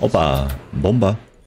Opa, bomba.